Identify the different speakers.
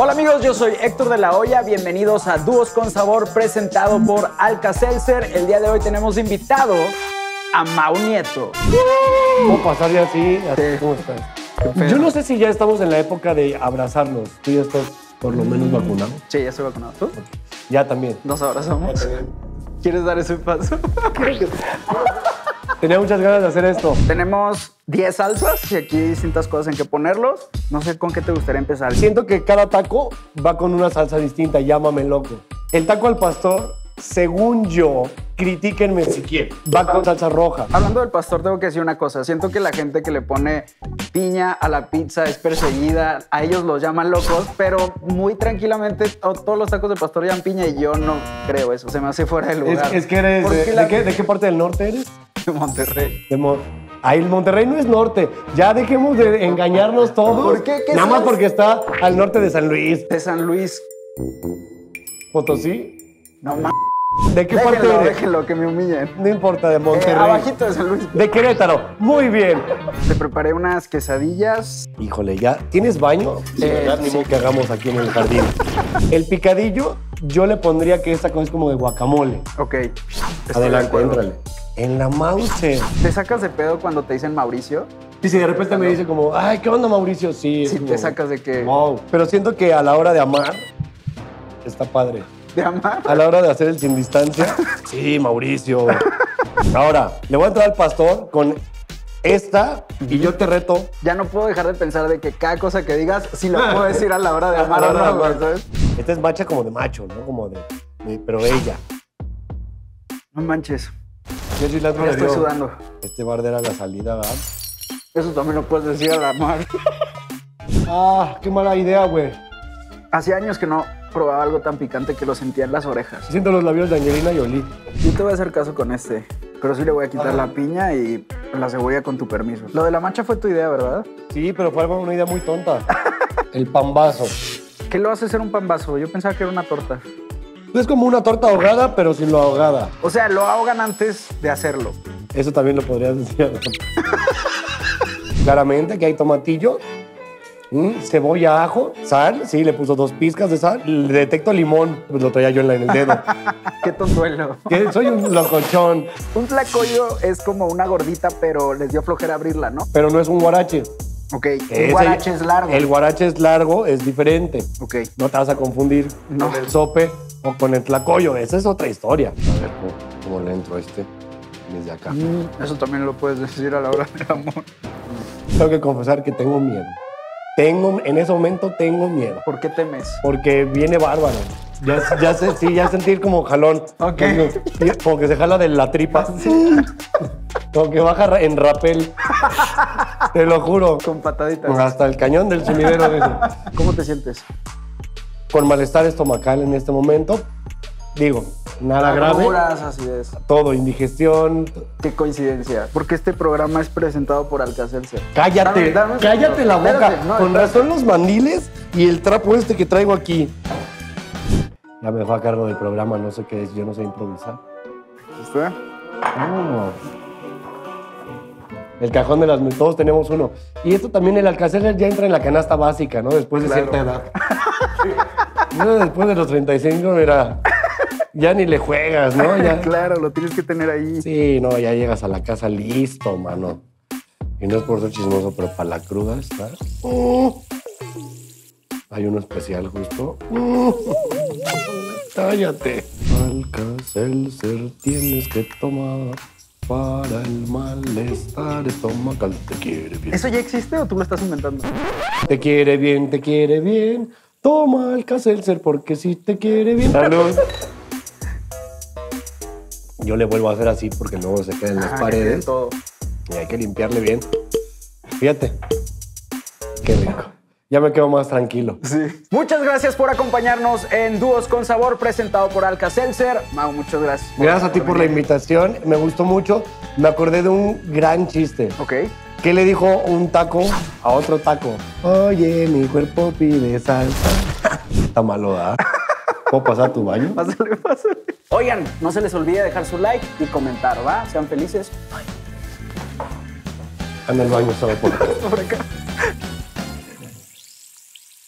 Speaker 1: Hola amigos, yo soy Héctor de la Hoya. Bienvenidos a Dúos con Sabor presentado por Alka Seltzer. El día de hoy tenemos invitado a Mau Nieto.
Speaker 2: ¿Cómo pasar ya así?
Speaker 1: Sí.
Speaker 2: ¿Cómo estás? Yo no sé si ya estamos en la época de abrazarnos. Tú ya estás por lo menos vacunado.
Speaker 1: Sí, ya estoy vacunado. ¿Tú?
Speaker 2: Ya también.
Speaker 1: Nos abrazamos. ¿Quieres dar ese paso?
Speaker 2: Tenía muchas ganas de hacer esto.
Speaker 1: Tenemos 10 salsas y aquí hay distintas cosas en que ponerlos. No sé con qué te gustaría empezar.
Speaker 2: Siento que cada taco va con una salsa distinta. Llámame loco. El taco al pastor, según yo, critíquenme si quieren, va con salsa roja.
Speaker 1: Hablando del pastor, tengo que decir una cosa. Siento que la gente que le pone piña a la pizza es perseguida. A ellos los llaman locos, pero muy tranquilamente to- todos los tacos de pastor llevan piña y yo no creo eso. Se me hace fuera de lugar.
Speaker 2: es que eres.
Speaker 1: ¿Por
Speaker 2: De,
Speaker 1: qué la-
Speaker 2: ¿de qué, de qué parte del norte eres?
Speaker 1: de Monterrey.
Speaker 2: De Mo- Ahí el Monterrey no es norte. Ya dejemos de engañarnos todos.
Speaker 1: ¿Por qué? ¿Qué
Speaker 2: Nada más porque está al norte de San Luis.
Speaker 1: De San Luis.
Speaker 2: Potosí.
Speaker 1: No mames.
Speaker 2: ¿De qué parte
Speaker 1: Déjenlo,
Speaker 2: eres?
Speaker 1: déjenlo, que me humillen.
Speaker 2: No importa, de
Speaker 1: Eh,
Speaker 2: Monterrey.
Speaker 1: abajito de San Luis.
Speaker 2: De Querétaro. Muy bien.
Speaker 1: Te preparé unas quesadillas.
Speaker 2: Híjole, ya. ¿Tienes baño? Sí,
Speaker 1: Eh,
Speaker 2: ¿verdad? Ni
Speaker 1: sí.
Speaker 2: modo que hagamos aquí en el jardín. El picadillo, yo le pondría que esta cosa es como de guacamole.
Speaker 1: Ok.
Speaker 2: Adelante,
Speaker 1: acuerdo.
Speaker 2: En la Mauser.
Speaker 1: ¿Te sacas de pedo cuando te dicen Mauricio?
Speaker 2: Y si de repente me dice como, ay, ¿qué onda, Mauricio? Sí. es
Speaker 1: Sí,
Speaker 2: como,
Speaker 1: te sacas de que...
Speaker 2: Wow. Pero siento que a la hora de amar, está padre.
Speaker 1: ¿De amar?
Speaker 2: A la hora de hacer el sin distancia, sí, Mauricio. Ahora, le voy a entrar al pastor con esta y yo te reto
Speaker 1: Ya no puedo dejar de pensar de que cada cosa que digas, si lo puedo decir a la hora de amar
Speaker 2: A
Speaker 1: o
Speaker 2: la hora
Speaker 1: no,
Speaker 2: de
Speaker 1: güey,
Speaker 2: amar.
Speaker 1: ¿sabes?
Speaker 2: Esta es macha como de macho, ¿no? Como de, de- pero ella.
Speaker 1: No manches, Ya estoy sudando.
Speaker 2: Este bar era la salida, ¿verdad?
Speaker 1: Eso también lo puedes decir a la mar.
Speaker 2: Ah, qué mala idea, güey.
Speaker 1: Hace años que no probaba algo tan picante que lo sentía en las orejas.
Speaker 2: Siento los labios de Angelina Jolie.
Speaker 1: Yo te voy a hacer caso con este, pero sí le voy a quitar
Speaker 2: Ah.
Speaker 1: la piña y la cebolla con tu permiso. Lo de la mancha fue tu idea, ¿verdad?
Speaker 2: Sí, pero fue algo- una idea muy tonta. El pambazo.
Speaker 1: ¿Qué lo hace ser un pambazo? Yo pensaba que era una torta.
Speaker 2: Es como una torta ahogada, pero sin lo ahogada.
Speaker 1: O sea, lo ahogan antes de hacerlo.
Speaker 2: Eso también lo podrías decir. Claramente que hay tomatillo, mm, cebolla, ajo, sal. Sí, le puso dos pizcas de sal. Le detecto limón, pues lo traía yo en, la- en el dedo.
Speaker 1: Qué tontuelo.
Speaker 2: Que soy un locochón,
Speaker 1: Un tlacoyo es como una gordita, pero les dio flojera abrirla, ¿no?
Speaker 2: pero no es un guarache.
Speaker 1: Ok, un guarache es largo.
Speaker 2: El guarache es largo, es diferente.
Speaker 1: Ok.
Speaker 2: No te vas a confundir
Speaker 1: No.
Speaker 2: con el sope o con el tlacoyo. Esa es otra historia. A ver cómo, cómo le entro a este desde acá.
Speaker 1: Mm, Eso también lo puedes decir a la hora del amor.
Speaker 2: Tengo que confesar que tengo miedo. Tengo, en ese momento tengo miedo.
Speaker 1: ¿Por qué temes?
Speaker 2: Porque viene bárbaro. Ya, ya sé, sí, ya sentir como jalón.
Speaker 1: Ok.
Speaker 2: Como, como que se jala de la tripa. Como que baja en rapel. Te lo juro.
Speaker 1: Con pataditas.
Speaker 2: Hasta el cañón del sumidero. dice.
Speaker 1: ¿Cómo te sientes?
Speaker 2: Con malestar estomacal en este momento. Digo, nada grave.
Speaker 1: Acidez.
Speaker 2: Todo, indigestión.
Speaker 1: Qué coincidencia. Porque este programa es presentado por Alcacelser.
Speaker 2: Cállate,
Speaker 1: Dame- dame un
Speaker 2: cállate
Speaker 1: segundo.
Speaker 2: la boca.
Speaker 1: Espérate, no,
Speaker 2: Con
Speaker 1: espérate.
Speaker 2: razón los mandiles y el trapo este que traigo aquí. Ya me dejó a cargo del programa, no sé qué es, yo no sé improvisar.
Speaker 1: ¿Está?
Speaker 2: No. El cajón de las... Todos tenemos uno. Y esto también, el Alcacer ya entra en la canasta básica, ¿no? Después de
Speaker 1: Claro.
Speaker 2: cierta edad. No, después de los 35, mira, ya ni le juegas, ¿no? Ya,
Speaker 1: Claro, lo tienes que tener ahí.
Speaker 2: Sí, no, ya llegas a la casa listo, mano. Y no es por ser chismoso, pero para la cruda está. Mm. Hay uno especial justo. Mm. Cállate. Alka-Seltzer tienes que tomar para el malestar estomacal. Te quiere bien.
Speaker 1: ¿Eso ya existe o tú lo estás inventando?
Speaker 2: Te quiere bien, te quiere bien. Toma Alka-Seltzer porque si te quiere bien. Salud. Yo le vuelvo a hacer así porque luego se queda en las
Speaker 1: Ah,
Speaker 2: paredes.
Speaker 1: todo.
Speaker 2: Y hay que limpiarle bien. Fíjate. Qué rico. Ya me quedo más tranquilo.
Speaker 1: Sí. Muchas gracias por acompañarnos en Dúos con Sabor, presentado por Alcacelser. Mau, muchas gracias.
Speaker 2: Gracias a ti por la invitación. Me gustó mucho. Me acordé de un gran chiste.
Speaker 1: Ok.
Speaker 2: ¿Qué le dijo un taco a otro taco? Oye, mi cuerpo pide salsa. Está malo, ¿verdad? ¿Puedo pasar a tu baño?
Speaker 1: Pásale, pásale. Oigan, no se les olvide dejar su like y comentar, ¿va? Sean felices.
Speaker 2: Anda el baño solo por
Speaker 1: Por acá.